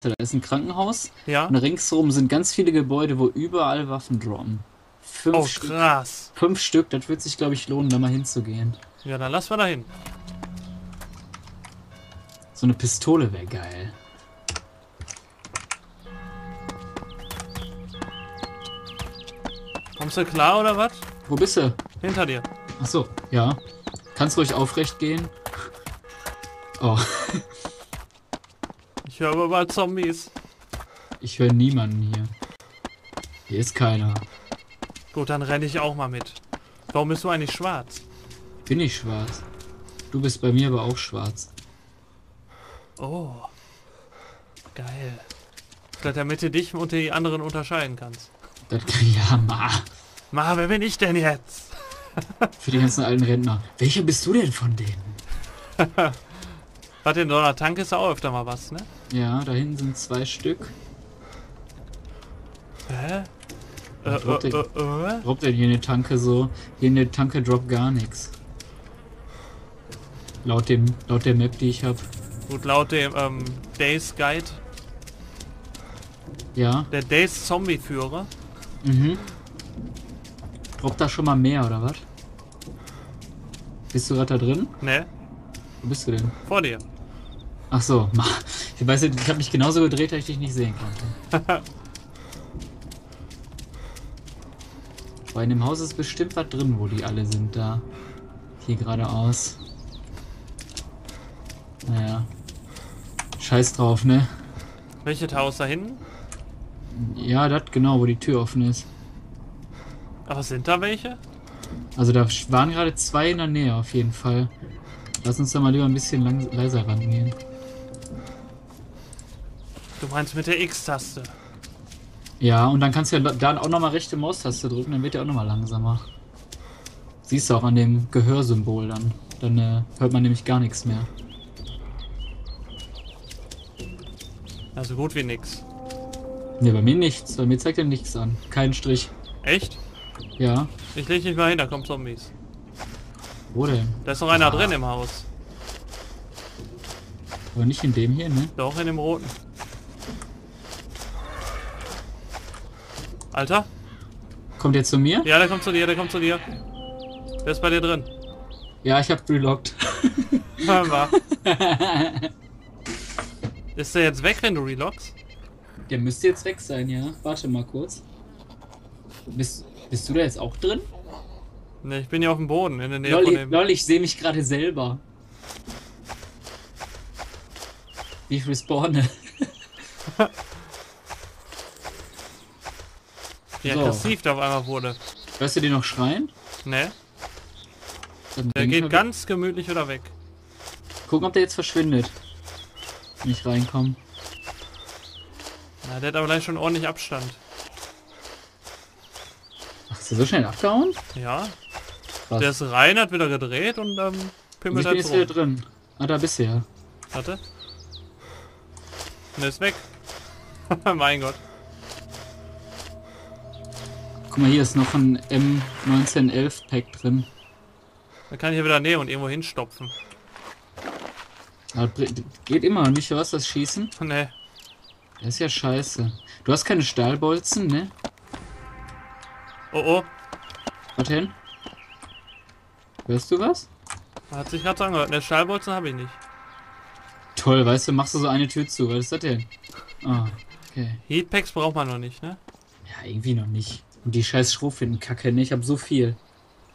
Da ist ein Krankenhaus Ja? und ringsherum sind ganz viele Gebäude, wo überall Waffen droppen. Fünf, Oh, Stück, krass. fünf Stück, das wird sich, glaube ich, lohnen, da mal hinzugehen. Ja, dann lass mal dahin. So eine Pistole wäre geil. Kommst du klar oder was? Wo bist du? Hinter dir. Achso, ja. Kannst ruhig aufrecht gehen. Oh, Ich höre aber bald Zombies. ich höre niemanden hier. Hier ist keiner. Gut, dann renne ich auch mal mit. Warum bist du eigentlich schwarz? Bin ich schwarz? Du bist bei mir aber auch schwarz. Oh. Geil. Damit du dich und die anderen unterscheiden kannst. Das ja, ma. Ma, wer bin ich denn jetzt? Für die ganzen alten Rentner. Welcher bist du denn von denen? Warte, in einer Tank ist auch öfter mal was, ne? Ja, da hinten sind zwei Stück. Hä? Äh, droppt äh, denn-? Droppt denn hier eine Tanke so? Hier in der Tanke droppt gar nichts. Laut dem, laut der Map, die ich habe. Gut, laut dem ähm, Days Guide, Ja. der Days Zombie-Führer, Mhm. Droppt da schon mal mehr, oder was? Bist du gerade da drin? ne? Wo bist du denn? Vor dir. Ach so. Ich weiß nicht, ich habe mich genauso gedreht, dass ich dich nicht sehen konnte. In dem Haus ist bestimmt was drin, wo die alle sind da. Hier geradeaus. Naja. Scheiß drauf, ne? Welches Haus da hinten? Ja, das genau, wo die Tür offen ist. Aber sind da welche? Also da waren gerade zwei in der Nähe auf jeden Fall. Lass uns da mal lieber ein bisschen lang leiser rangehen. Du meinst mit der X-Taste. Ja, und dann kannst du ja dann auch nochmal rechte Maustaste drücken, dann wird er auch nochmal langsamer. Siehst du auch an dem Gehörsymbol dann. Dann äh, hört man nämlich gar nichts mehr. Also gut wie nix. Ne, bei mir nichts. Bei mir zeigt er nichts an. Kein Strich. Echt? Ja. Ich leg dich mal hin, da kommen Zombies. Wo denn? Da ist noch einer Ah. drin im Haus. Aber nicht in dem hier, ne? Doch, in dem roten. Alter? Kommt der zu mir? Ja, der kommt zu dir, der kommt zu dir. Der ist bei dir drin. Ja, ich hab relockt. Hör mal. Ist der jetzt weg, wenn du relockst? Der müsste jetzt weg sein, ja. Warte mal kurz. Bist, bist du da jetzt auch drin? Ne, ich bin hier auf dem Boden, in der Nähe von Lolli, dem... lol, ich sehe mich gerade selber. Wie ich respawne. Wie So. aggressiv der auf einmal wurde. Hörst du den noch schreien? Ne? Der geht ganz gemütlich wieder weg. Gucken, ob der jetzt verschwindet. Wenn ich reinkomme. Na, der hat aber gleich schon ordentlich Abstand. Ach, ist der so schnell abgehauen? Ja. Krass. Der ist rein, hat wieder gedreht und ähm, Und pimmelt ich bin jetzt wieder drin. Ah, da bist du ja. Warte. Und der ist weg. mein Gott. Guck mal, hier ist noch ein M1911 Pack drin. Dann kann ich ja wieder nehmen und irgendwo hinstopfen. Aber geht immer, nicht was das Schießen? Ne. Das ist ja scheiße. Du hast keine Stahlbolzen, ne? Oh oh. Was denn? Hörst du was? Hat sich gerade angehört. Ne, Stahlbolzen habe ich nicht. Toll, weißt du, machst du so eine Tür zu. Was ist das denn? Ah, okay. Heatpacks braucht man noch nicht, ne? Ja, irgendwie noch nicht. Und die scheiß Schrotflintenkacke, ne? Ich hab so viel.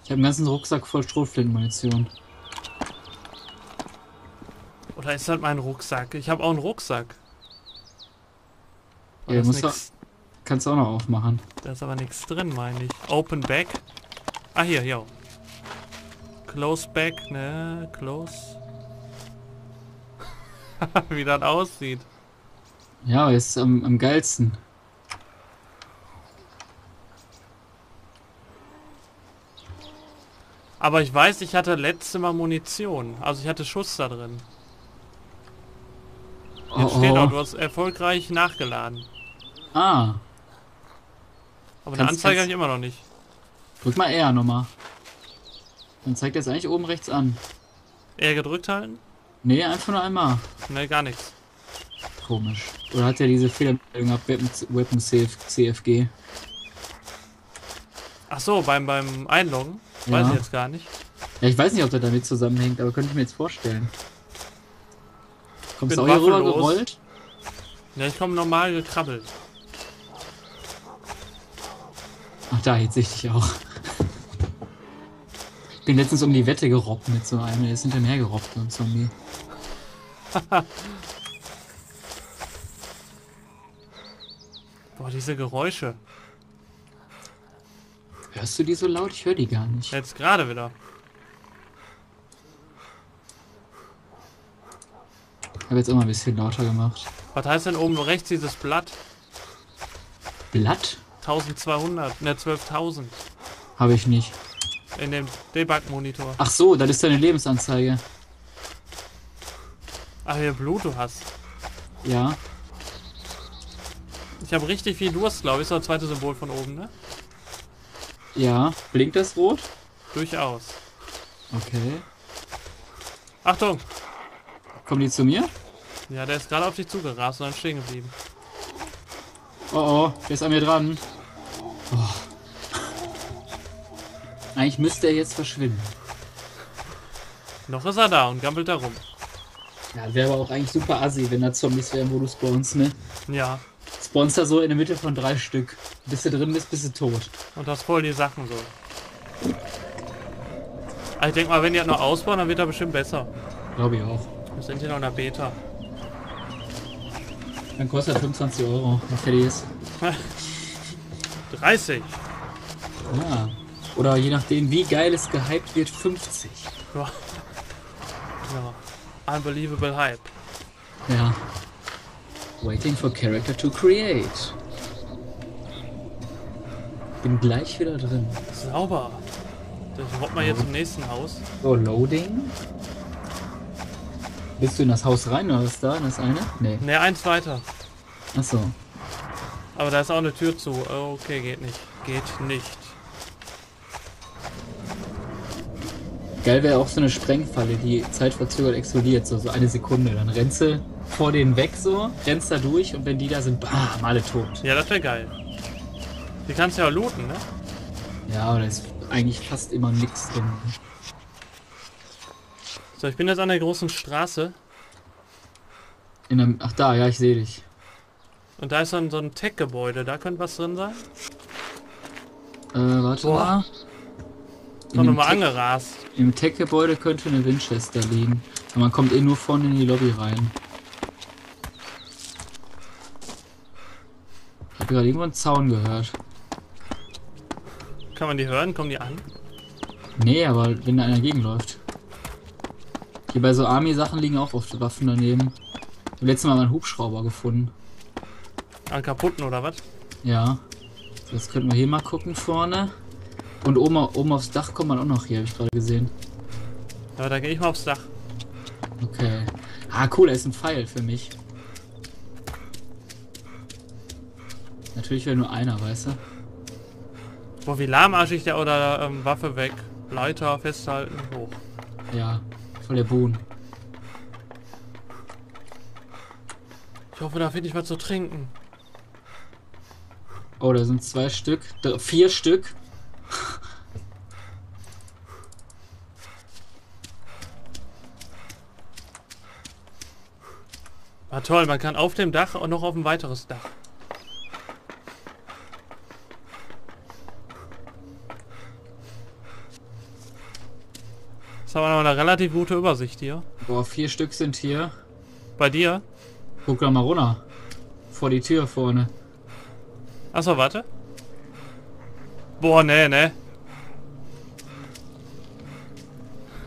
Ich habe einen ganzen Rucksack voll Schrotflintenmunition. Oder ist das mein Rucksack? Ich habe auch einen Rucksack. Ja, da, musst nix, Kannst du auch noch aufmachen. da ist aber nichts drin, meine ich. Open Back. Ah, hier, hier. Close Back, ne? Close. Wie das aussieht. Ja, ist am, am geilsten. Aber ich weiß, ich hatte letzte Mal Munition. Also ich hatte Schuss da drin. Jetzt Oh, steht auch, oh. du hast erfolgreich nachgeladen. Ah, Aber eine Anzeige habe ich immer noch nicht. drück mal R nochmal. Dann zeigt er es eigentlich oben rechts an. Eher gedrückt halten? Nee, einfach nur einmal. Ne, gar nichts. Komisch. Oder hat er diese Fehlermeldung ab Weapon, Weapon CF, CFG? Ach so, beim, beim Einloggen? Weiß Ja. ich jetzt gar nicht. Ja, ich weiß nicht, ob das damit zusammenhängt, aber könnte ich mir jetzt vorstellen. Kommst du auch hier rüber gerollt? Ja, ich komme normal gekrabbelt. Ach da, jetzt sehe ich dich auch. Ich bin letztens um die Wette gerobbt mit so einem, der ist hinter mir gerobbt, so ein Zombie. Boah, diese Geräusche. Hörst du die so laut? Ich höre die gar nicht. Jetzt gerade wieder. Ich habe jetzt mal ein bisschen lauter gemacht. Was heißt denn oben rechts dieses Blatt? Blatt? 1200, ne 12.000 Habe ich nicht. in dem Debug-Monitor. Ach so, das ist deine Lebensanzeige. Ach, hier Blut du hast. Ja. Ich habe richtig viel Durst, glaube ich. Ist das zweite Symbol von oben, ne? Ja. Blinkt das rot? Durchaus. Okay. Achtung! Kommen die zu mir? Ja, der ist gerade auf dich zugerast und dann stehen geblieben. Oh oh, der ist an mir dran. Oh. Eigentlich müsste er jetzt verschwinden. Noch ist er da und gammelt da rum. Ja, wäre aber auch eigentlich super assi, wenn da Zombies wären, wo du spawnst, ne? Ja, Da so in der Mitte von drei Stück. Bis du drin bist, bist du tot. und das voll die Sachen so. Also ich denke mal, wenn die das noch ausbauen, dann wird er bestimmt besser. Glaube ich auch. Wir sind hier noch in der Beta. Dann kostet er 25 Euro, wenn fertig ist. 30! Ja. Oder je nachdem, wie geil es gehypt wird, 50. Ja. ja. Unbelievable Hype. Ja. Waiting for character to create. Bin gleich wieder drin. Sauber. Das robbt man jetzt zum nächsten Haus. So, Loading. Bist du in das Haus rein oder ist da? In das eine? Nee. Ne, eins weiter. Achso. Aber da ist auch eine Tür zu. Okay, geht nicht. Geht nicht. Geil wäre auch so eine Sprengfalle, die zeitverzögert explodiert, so, so eine Sekunde. Dann rennst du vor denen weg so, rennst da durch und wenn die da sind, bam, alle tot. Ja, das wäre geil. Die kannst du ja auch looten, ne? Ja, aber da ist eigentlich fast immer nichts drin. So, ich bin jetzt an der großen Straße In einem, ach da, ja, ich sehe dich. und da ist ein, so ein Tech-Gebäude. Da könnte was drin sein. Äh, warte Boah. mal. Noch In dem mal Tech- angerast. Im Tech-Gebäude könnte eine Winchester liegen. Aber man kommt eh nur vorne in die Lobby rein. Ich habe gerade irgendwo einen Zaun gehört. Kann man die hören? Kommen die an? Nee, aber wenn da einer gegenläuft. Hier bei so Army-Sachen liegen auch oft Waffen daneben. Ich habe letztes Mal einen Hubschrauber gefunden. An kaputten oder was? Ja. So, Jetzt könnten wir hier mal gucken vorne. Und oben, oben aufs Dach kommt man auch noch hier, habe ich gerade gesehen. Aber da gehe ich mal aufs Dach. Okay. Ah, cool, da ist ein Pfeil für mich. Natürlich wäre nur einer, weißt du? Boah, wie lahmarschig der oder ähm, Waffe weg. Leiter festhalten, hoch. Ja, voll der Boon. Ich hoffe, da finde ich was zu trinken. Oh, da sind zwei Stück. Dr- Vier Stück. War toll, man kann auf dem Dach und noch auf ein weiteres Dach. Das haben wir noch eine relativ gute Übersicht hier. Boah, vier Stück sind hier. Bei dir? Guck da mal runter. Vor die Tür vorne. Achso, warte. Boah, nee, ne.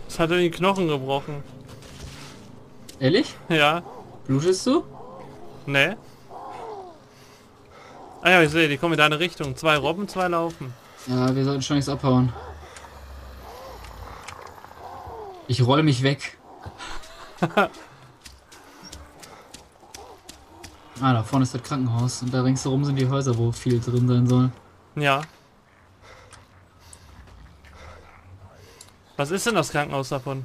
Das hat in die Knochen gebrochen. Ehrlich? Ja, Blutest du? ne. Ah ja, ich sehe, die kommen in deine Richtung. Zwei Robben, zwei laufen. Ja, wir sollten schon nichts abhauen. Ich roll mich weg. ah, da vorne ist das Krankenhaus. Und da ringsherum sind die Häuser, wo viel drin sein soll. Ja. Was ist denn das Krankenhaus davon?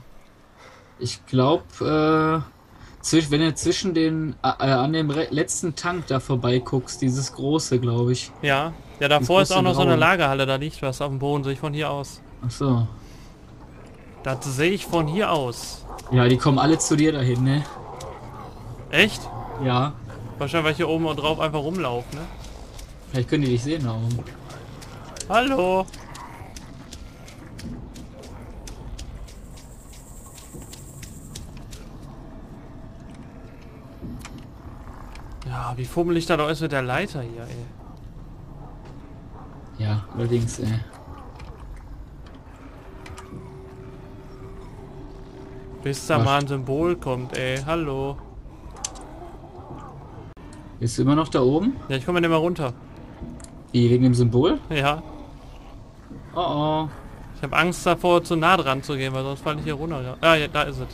Ich glaube, äh, Wenn du zwischen den, äh, an dem letzten Tank da vorbei guckst, dieses große, glaube ich. Ja. Ja, davor ist auch noch so eine. Lagerhalle, da liegt was auf dem Boden, sehe ich von hier aus. Ach so. Das sehe ich von hier aus. Ja, die kommen alle zu dir dahin, ne? Echt? Ja. Wahrscheinlich, weil ich hier oben und drauf einfach rumlaufe, ne? Vielleicht können die dich sehen da oben. Hallo. Ja, wie fummelig da doch ist mit der Leiter hier, ey. Ja, allerdings, ey. Bis da Was? mal ein Symbol kommt, ey. Hallo. Bist du immer noch da oben? Ja, ich komme nicht mehr runter. Wie, wegen dem Symbol? Ja. Oh oh. Ich habe Angst davor, zu nah dran zu gehen, weil sonst falle ich hier runter. Ah, ja, da ist es.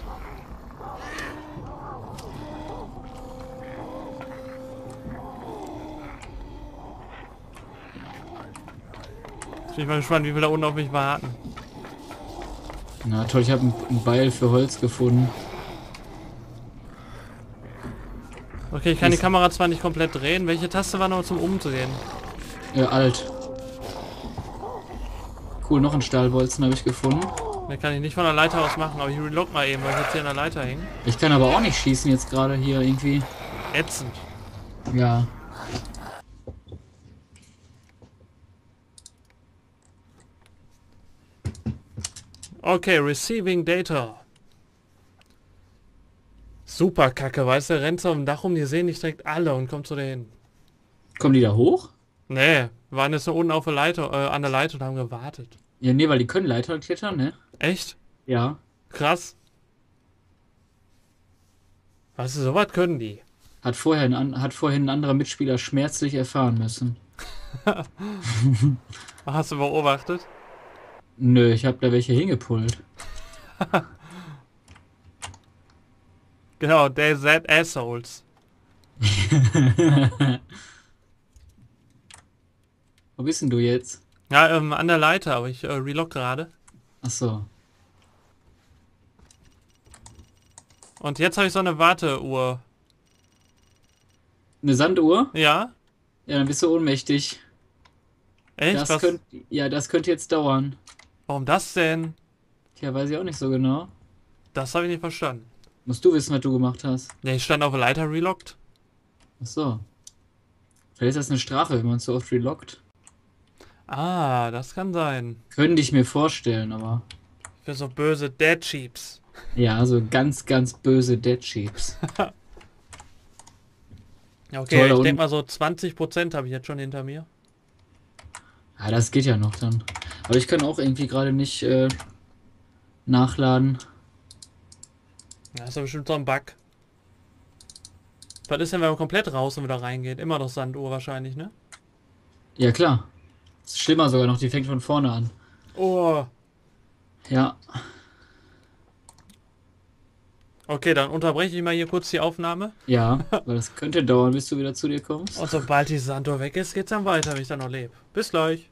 Bin ich mal gespannt, wie viele da unten auf mich warten. Na toll, ich habe ein, ein Beil für Holz gefunden. Okay, ich kann die Kamera zwar nicht komplett drehen. Welche Taste war noch zum Umdrehen? Äh, alt. Cool, noch ein Stahlbolzen habe ich gefunden. Den kann ich nicht von der Leiter aus machen, aber ich relog mal eben, weil ich jetzt hier an der Leiter hänge. Ich kann aber auch nicht schießen jetzt gerade hier irgendwie. Ätzend. Ja. Okay, receiving data. Super kacke, weißt du, rennt so auf dem Dach rum, die sehen dich direkt alle und kommt zu dir hin. Kommen die da hoch? Nee, wir waren jetzt so unten auf der Leiter, äh, an der Leiter und haben gewartet. Ja, nee, weil die können Leiter klettern, ne? Echt? Ja. Krass. Weißt du, sowas können die. Hat vorher ein, an- hat vorhin ein anderer Mitspieler schmerzlich erfahren müssen. Hast du beobachtet? Nö, ich habe da welche hingepullt. Genau, they that assholes. Wo bist denn du jetzt? Ja, ähm, an der Leiter, aber ich äh, relog gerade. Ach so. Und jetzt habe ich so eine Warteuhr. Eine Sanduhr? Ja? Ja, dann bist du ohnmächtig. Echt? Das Was? könnt, ja, das könnte jetzt dauern. Warum das denn? Tja, weiß ich auch nicht so genau. Das habe ich nicht verstanden. Musst du wissen, was du gemacht hast. Ja, ich stand auf der Leiter relockt. Ach so. Vielleicht ist das eine Strafe, wenn man so oft relockt. Ah, das kann sein. Könnte ich mir vorstellen, aber. Für so böse Dead Sheeps. Ja, so ganz, ganz böse Dead Sheeps. Ja, Okay, Toll, ich denke mal so 20% habe ich jetzt schon hinter mir. Ja, das geht ja noch dann. Aber ich kann auch irgendwie gerade nicht äh, nachladen. Das ist ja bestimmt so ein Bug. Was ist denn, wenn man komplett raus und wieder reingeht? Immer noch Sanduhr wahrscheinlich, ne? Ja, klar. Ist schlimmer sogar noch, die fängt von vorne an. Oh. Ja. Okay, dann unterbreche ich mal hier kurz die Aufnahme. Ja, weil das könnte dauern, bis du wieder zu dir kommst. Und sobald die Sanduhr weg ist, geht's dann weiter, wenn ich dann noch lebe. Bis gleich.